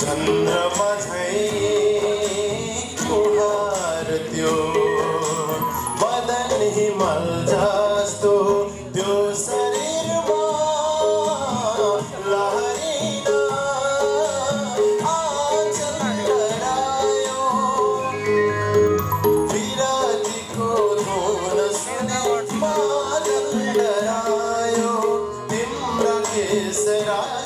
चंद्रमा मधई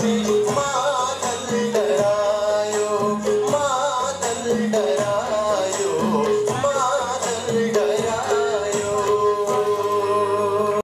योगि गो मा